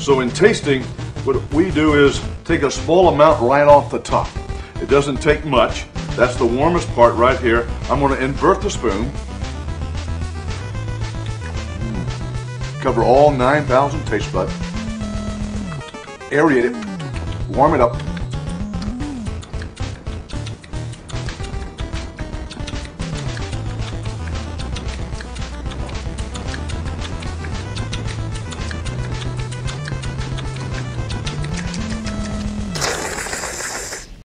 So in tasting, what we do is take a small amount right off the top. It doesn't take much. That's the warmest part right here. I'm going to invert the spoon. Mm. Cover all 9,000 taste buds. Aerate it. Warm it up.